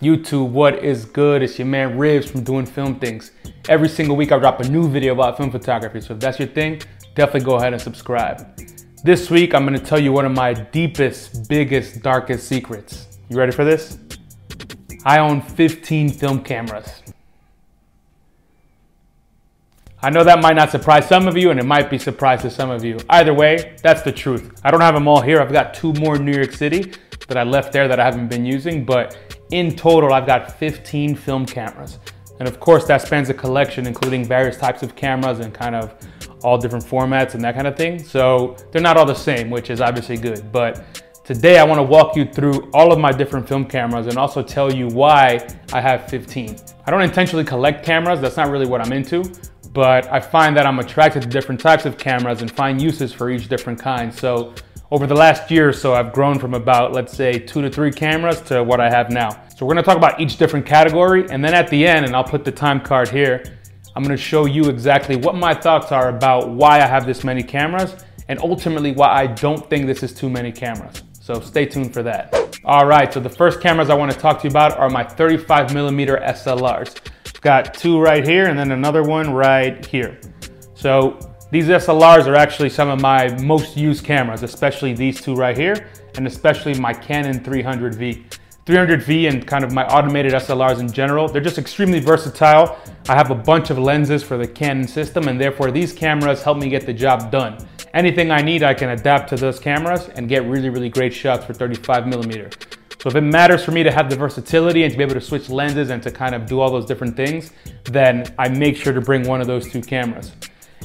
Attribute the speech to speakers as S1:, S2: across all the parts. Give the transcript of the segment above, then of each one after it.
S1: YouTube, what is good? It's your man Ribs from Doing Film Things. Every single week I drop a new video about film photography, so if that's your thing, definitely go ahead and subscribe. This week I'm gonna tell you one of my deepest, biggest, darkest secrets. You ready for this? I own 15 film cameras. I know that might not surprise some of you and it might be surprise to some of you. Either way, that's the truth. I don't have them all here. I've got two more in New York City that I left there that I haven't been using, but in total, I've got 15 film cameras. And of course, that spans a collection, including various types of cameras and kind of all different formats and that kind of thing. So they're not all the same, which is obviously good. But today I wanna walk you through all of my different film cameras and also tell you why I have 15. I don't intentionally collect cameras, that's not really what I'm into, but I find that I'm attracted to different types of cameras and find uses for each different kind. So over the last year or so, I've grown from about, let's say, two to three cameras to what I have now. So we're gonna talk about each different category, and then at the end, and I'll put the time card here, I'm gonna show you exactly what my thoughts are about why I have this many cameras, and ultimately why I don't think this is too many cameras. So stay tuned for that. All right, so the first cameras I wanna talk to you about are my 35 millimeter SLRs. Got two right here and then another one right here. So these SLRs are actually some of my most used cameras, especially these two right here, and especially my Canon 300V. 300V and kind of my automated SLRs in general, they're just extremely versatile. I have a bunch of lenses for the Canon system and therefore these cameras help me get the job done. Anything I need, I can adapt to those cameras and get really, really great shots for 35 millimeter. So if it matters for me to have the versatility and to be able to switch lenses and to kind of do all those different things, then I make sure to bring one of those two cameras.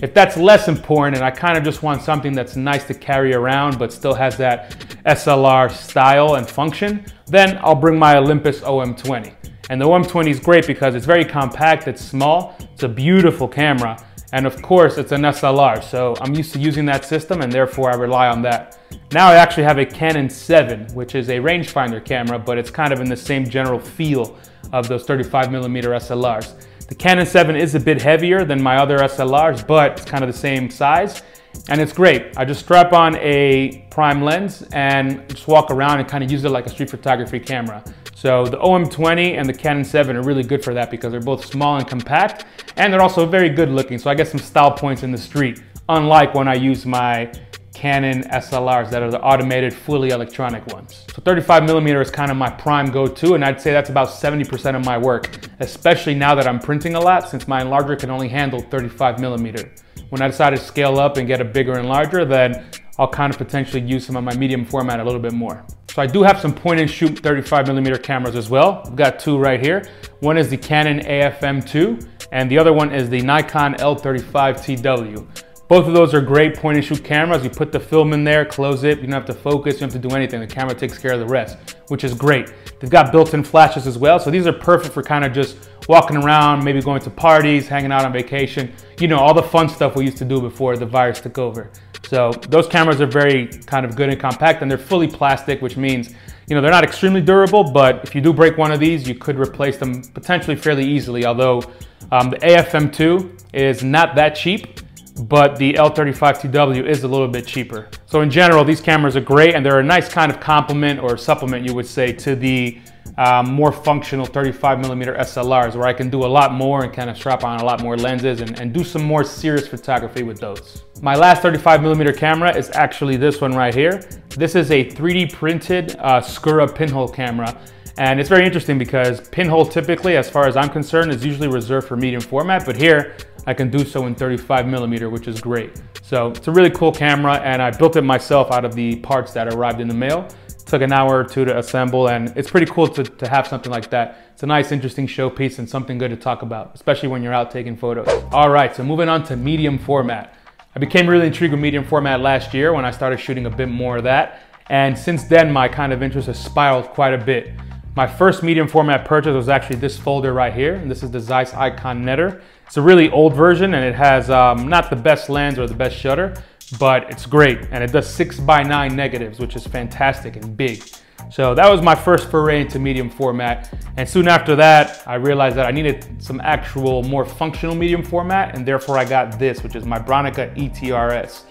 S1: If that's less important and I kind of just want something that's nice to carry around but still has that SLR style and function, then I'll bring my Olympus OM20. And the OM20 is great because it's very compact, it's small, it's a beautiful camera, and of course it's an SLR, so I'm used to using that system and therefore I rely on that. Now I actually have a Canon 7, which is a rangefinder camera, but it's kind of in the same general feel of those 35 millimeter SLRs. The Canon 7 is a bit heavier than my other SLRs, but it's kind of the same size. And it's great. I just strap on a prime lens and just walk around and kind of use it like a street photography camera. So the OM20 and the Canon 7 are really good for that because they're both small and compact, and they're also very good looking. So I get some style points in the street, unlike when I use my Canon SLRs that are the automated, fully electronic ones. So 35 millimeter is kind of my prime go-to, and I'd say that's about 70% of my work, especially now that I'm printing a lot, since my enlarger can only handle 35 millimeter. When I decide to scale up and get a bigger enlarger, then I'll kind of potentially use some of my medium format a little bit more. So I do have some point and shoot 35 millimeter cameras as well. I've got two right here. One is the Canon AFM2, and the other one is the Nikon L35TW. Both of those are great point and shoot cameras. You put the film in there, close it, you don't have to focus, you don't have to do anything. The camera takes care of the rest, which is great. They've got built-in flashes as well, so these are perfect for kind of just walking around, maybe going to parties, hanging out on vacation. You know, all the fun stuff we used to do before the virus took over. So those cameras are very kind of good and compact and they're fully plastic, which means, you know, they're not extremely durable, but if you do break one of these, you could replace them potentially fairly easily. Although um, the AFM2 is not that cheap, but the L35TW is a little bit cheaper. So in general, these cameras are great and they're a nice kind of complement or supplement, you would say, to the um, more functional 35 millimeter SLRs where I can do a lot more and kind of strap on a lot more lenses and, and do some more serious photography with those. My last 35 millimeter camera is actually this one right here. This is a 3D printed uh, Skura pinhole camera. And it's very interesting because pinhole typically, as far as I'm concerned, is usually reserved for medium format, but here I can do so in 35 millimeter, which is great. So it's a really cool camera and I built it myself out of the parts that arrived in the mail. It took an hour or two to assemble and it's pretty cool to, to have something like that. It's a nice, interesting showpiece and something good to talk about, especially when you're out taking photos. All right, so moving on to medium format. I became really intrigued with medium format last year when I started shooting a bit more of that. And since then, my kind of interest has spiraled quite a bit. My first medium format purchase was actually this folder right here. And this is the Zeiss Ikon Nettar. It's a really old version and it has um, not the best lens or the best shutter, but it's great. And it does six by nine negatives, which is fantastic and big. So that was my first foray into medium format. And soon after that, I realized that I needed some actual more functional medium format. And therefore I got this, which is my Bronica ETRS.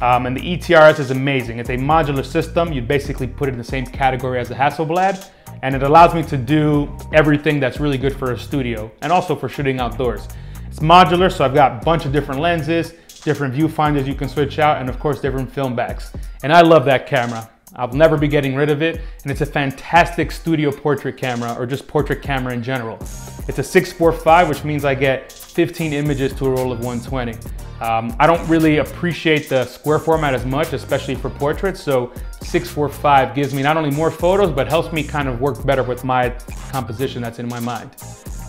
S1: Um, and the ETRS is amazing. It's a modular system. You basically put it in the same category as the Hasselblad, and it allows me to do everything that's really good for a studio and also for shooting outdoors. It's modular, so I've got a bunch of different lenses, different viewfinders you can switch out, and of course, different film backs. And I love that camera. I'll never be getting rid of it. And it's a fantastic studio portrait camera or just portrait camera in general. It's a 645, which means I get 15 images to a roll of 120. Um, I don't really appreciate the square format as much, especially for portraits. So 645 gives me not only more photos, but helps me kind of work better with my composition that's in my mind.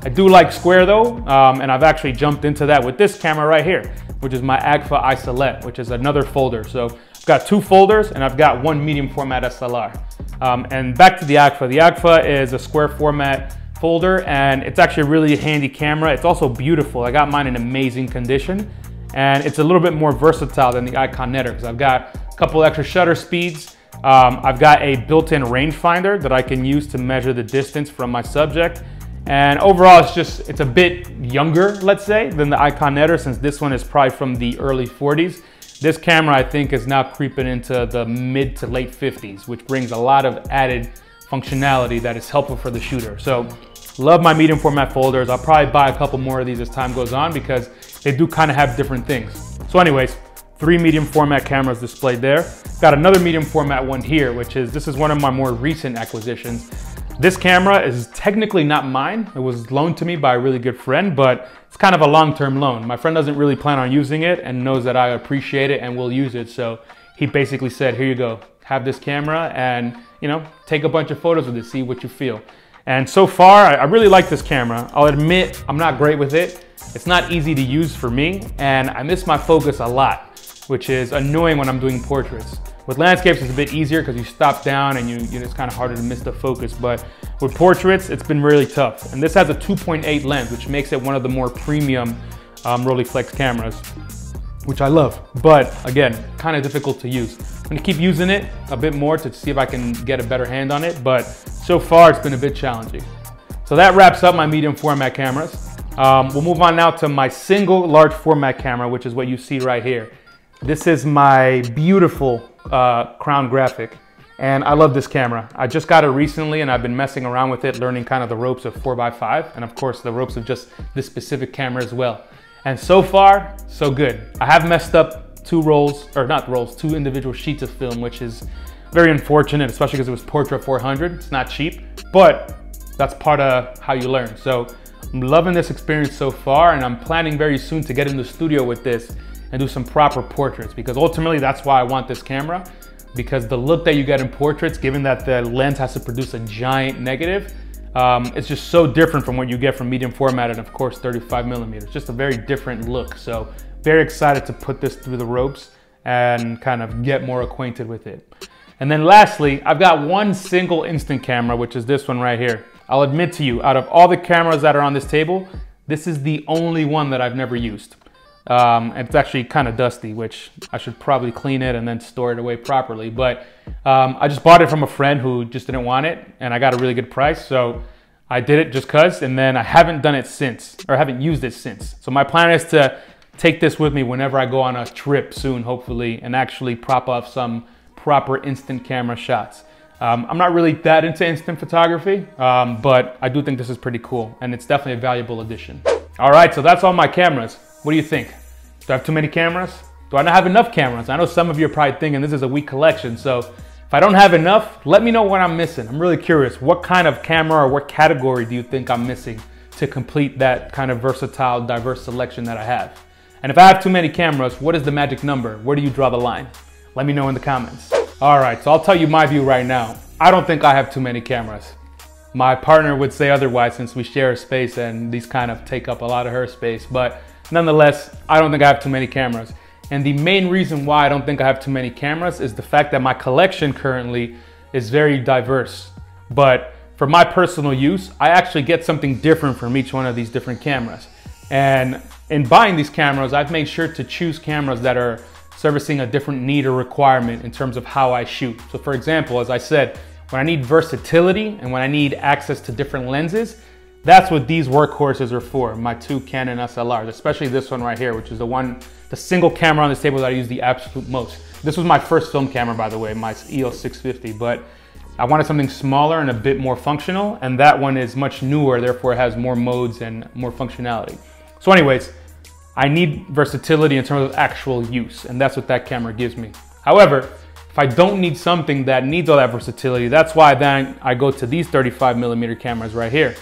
S1: I do like square though, um, and I've actually jumped into that with this camera right here, which is my Agfa Isolette, which is another folder. So I've got two folders and I've got one medium format SLR. Um, and back to the Agfa. The Agfa is a square format folder and it's actually a really handy camera. It's also beautiful. I got mine in amazing condition and it's a little bit more versatile than the Ikon Nettar because I've got a couple extra shutter speeds. Um, I've got a built-in rangefinder that I can use to measure the distance from my subject. And overall, it's just, it's a bit younger, let's say, than the Ikon Nettar since this one is probably from the early 40s. This camera, I think, is now creeping into the mid to late 50s, which brings a lot of added functionality that is helpful for the shooter. So love my medium format folders. I'll probably buy a couple more of these as time goes on because they do kind of have different things. So anyways, three medium format cameras displayed there. Got another medium format one here, which is, this is one of my more recent acquisitions. This camera is technically not mine. It was loaned to me by a really good friend, but it's kind of a long-term loan. My friend doesn't really plan on using it and knows that I appreciate it and will use it. So he basically said, here you go, have this camera and, you know, take a bunch of photos with it, see what you feel. And so far, I really like this camera. I'll admit I'm not great with it. It's not easy to use for me and I miss my focus a lot, which is annoying when I'm doing portraits. With landscapes, it's a bit easier because you stop down and you, you know, it's kind of harder to miss the focus. But with portraits, it's been really tough. And this has a 2.8 lens, which makes it one of the more premium um, Rolleiflex cameras, which I love. But again, kind of difficult to use. I'm gonna keep using it a bit more to see if I can get a better hand on it. But so far, it's been a bit challenging. So that wraps up my medium format cameras. Um, we'll move on now to my single large format camera, which is what you see right here. This is my beautiful uh, Crown Graphic. And I love this camera. I just got it recently and I've been messing around with it, learning kind of the ropes of 4x5 and of course the ropes of just this specific camera as well. And so far, so good. I have messed up two rolls, or not rolls, two individual sheets of film, which is very unfortunate, especially because it was Portra 400. It's not cheap, but that's part of how you learn. So I'm loving this experience so far and I'm planning very soon to get in the studio with this and do some proper portraits because ultimately that's why I want this camera because the look that you get in portraits, given that the lens has to produce a giant negative, um, it's just so different from what you get from medium format and of course 35 millimeters. Just a very different look. So very excited to put this through the ropes and kind of get more acquainted with it. And then lastly, I've got one single instant camera, which is this one right here. I'll admit to you, out of all the cameras that are on this table, this is the only one that I've never used. Um, it's actually kind of dusty, which I should probably clean it and then store it away properly. But um, I just bought it from a friend who just didn't want it and I got a really good price. So I did it just cause, and then I haven't done it since, or haven't used it since. So my plan is to take this with me whenever I go on a trip soon, hopefully, and actually prop up some proper instant camera shots. Um, I'm not really that into instant photography, um, but I do think this is pretty cool and it's definitely a valuable addition. All right, so that's all my cameras. What do you think? Do I have too many cameras? Do I not have enough cameras? I know some of you are probably thinking this is a weak collection. So if I don't have enough, let me know what I'm missing. I'm really curious. What kind of camera or what category do you think I'm missing to complete that kind of versatile, diverse selection that I have? And if I have too many cameras, what is the magic number? Where do you draw the line? Let me know in the comments. All right, so I'll tell you my view right now. I don't think I have too many cameras. My partner would say otherwise since we share a space and these kind of take up a lot of her space. But Nonetheless, I don't think I have too many cameras. And the main reason why I don't think I have too many cameras is the fact that my collection currently is very diverse. But for my personal use, I actually get something different from each one of these different cameras. And in buying these cameras, I've made sure to choose cameras that are servicing a different need or requirement in terms of how I shoot. So for example, as I said, when I need versatility and when I need access to different lenses, That's what these workhorses are for, my two Canon SLRs, especially this one right here, which is the one, the single camera on this table that I use the absolute most. This was my first film camera, by the way, my EOS 650, but I wanted something smaller and a bit more functional, and that one is much newer, therefore it has more modes and more functionality. So anyways, I need versatility in terms of actual use, and that's what that camera gives me. However, if I don't need something that needs all that versatility, that's why then I go to these 35 millimeter cameras right here.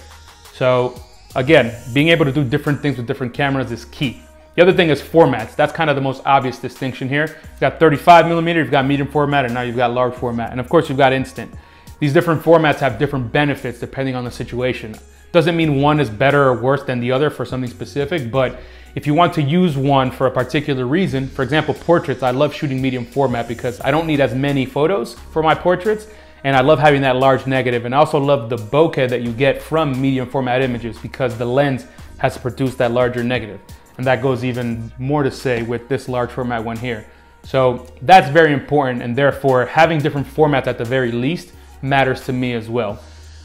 S1: So again, being able to do different things with different cameras is key. The other thing is formats. That's kind of the most obvious distinction here. You've got 35 millimeter, you've got medium format, and now you've got large format. And of course you've got instant. These different formats have different benefits depending on the situation. Doesn't mean one is better or worse than the other for something specific, but if you want to use one for a particular reason, for example, portraits, I love shooting medium format because I don't need as many photos for my portraits and I love having that large negative. And I also love the bokeh that you get from medium format images because the lens has produced that larger negative. And that goes even more to say with this large format one here. So that's very important and therefore having different formats at the very least matters to me as well.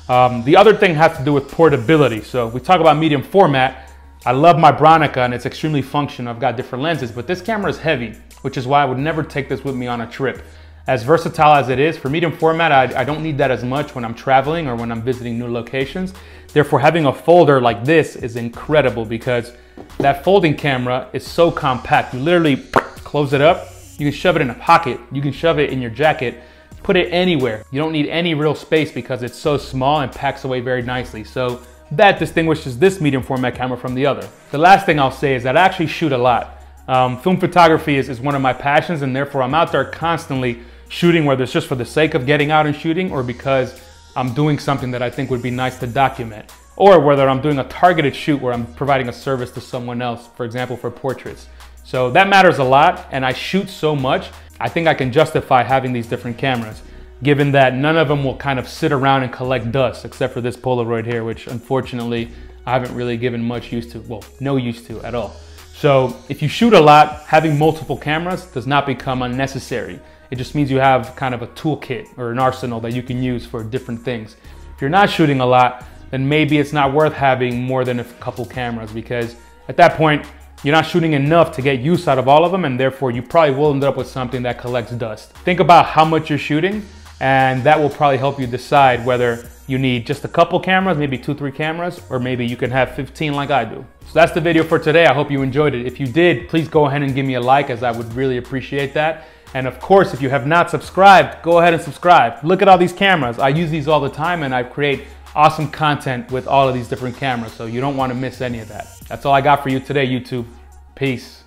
S1: Um, the other thing has to do with portability. So we talk about medium format. I love my Bronica and it's extremely functional. I've got different lenses, but this camera is heavy, which is why I would never take this with me on a trip. As versatile as it is, for medium format, I, I don't need that as much when I'm traveling or when I'm visiting new locations. Therefore, having a folder like this is incredible because that folding camera is so compact. You literally close it up, you can shove it in a pocket, you can shove it in your jacket, put it anywhere. You don't need any real space because it's so small and packs away very nicely. So that distinguishes this medium format camera from the other. The last thing I'll say is that I actually shoot a lot. Um, film photography is, is one of my passions and therefore I'm out there constantly shooting, whether it's just for the sake of getting out and shooting or because I'm doing something that I think would be nice to document. Or whether I'm doing a targeted shoot where I'm providing a service to someone else, for example, for portraits. So that matters a lot and I shoot so much, I think I can justify having these different cameras, given that none of them will kind of sit around and collect dust, except for this Polaroid here, which unfortunately I haven't really given much use to, well, no use to at all. So if you shoot a lot, having multiple cameras does not become unnecessary. It just means you have kind of a toolkit or an arsenal that you can use for different things. If you're not shooting a lot, then maybe it's not worth having more than a couple cameras because at that point, you're not shooting enough to get use out of all of them and therefore you probably will end up with something that collects dust. Think about how much you're shooting and that will probably help you decide whether you need just a couple cameras, maybe two, three cameras, or maybe you can have 15 like I do. So that's the video for today. I hope you enjoyed it. If you did, please go ahead and give me a like as I would really appreciate that. And of course, if you have not subscribed, go ahead and subscribe. Look at all these cameras. I use these all the time and I create awesome content with all of these different cameras. So you don't want to miss any of that. That's all I got for you today, YouTube. Peace.